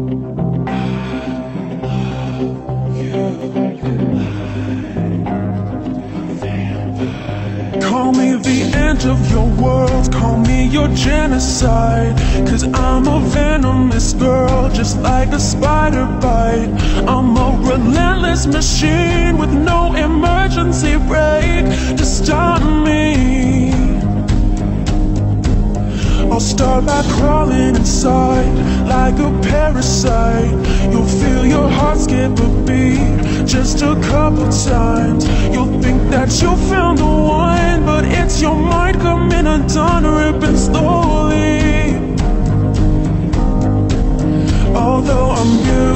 Call me the end of your world, call me your genocide. Cause I'm a venomous girl, just like a spider bite. I'm a relentless machine with no emergency brake. To stop me. I'll start by crawling inside. Like a parasite. You'll feel your heart skip a beat Just a couple times. You'll think that you found the one But it's your mind coming undone Ripping slowly. Although I'm beautiful